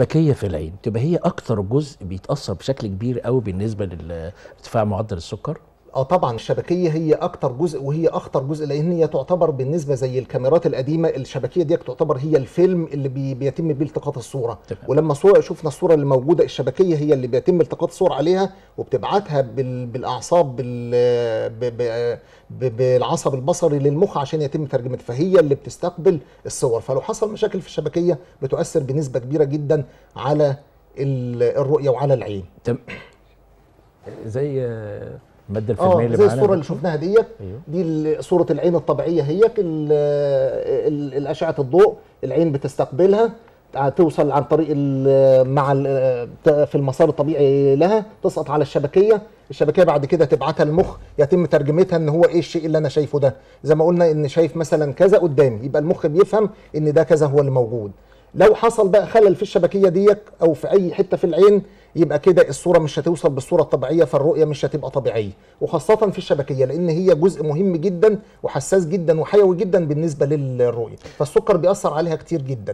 الشبكيه في العين تبقى هي أكتر جزء بيتأثر بشكل كبير قوي بالنسبة لارتفاع معدل السكر. آه طبعا الشبكية هي أكتر جزء وهي أخطر جزء لأن هي تعتبر بالنسبة زي الكاميرات القديمة الشبكية دي تعتبر هي الفيلم اللي بي بيتم بيه التقاط الصورة. تمام. ولما صورة شفنا الصورة اللي موجوده الشبكية هي اللي بيتم التقاط الصور عليها وبتبعتها بال بالأعصاب بال ب ب ب بالعصب البصري للمخ عشان يتم ترجمتها فهي اللي بتستقبل الصور. فلو حصل مشاكل في الشبكية بتؤثر بنسبة كبيرة جدا على ال- الرؤية وعلى العين. تم زي آه، الماده الفيلميه آه اللي زي الصورة. اللي شفناها ديت أيوه. دي صورة العين الطبيعية هي الأشعة الضوء العين بتستقبلها توصل عن طريق مع ال- في المسار الطبيعي لها تسقط على الشبكية الشبكية بعد كده تبعتها المخ يتم ترجمتها إن هو إيه الشيء اللي أنا شايفه ده زي ما قلنا إن شايف مثلا كذا قدامي يبقى المخ بيفهم إن ده كذا هو اللي موجود لو حصل بقى خلل في الشبكية ديت أو في أي حتة في العين يبقى كده الصورة مش هتوصل بالصورة الطبيعية فالرؤية مش هتبقى طبيعية. وخاصة في الشبكية لأن هي جزء مهم جدا وحساس جدا وحيوي جدا بالنسبة للرؤية. فالسكر بيأثر عليها كتير جدا.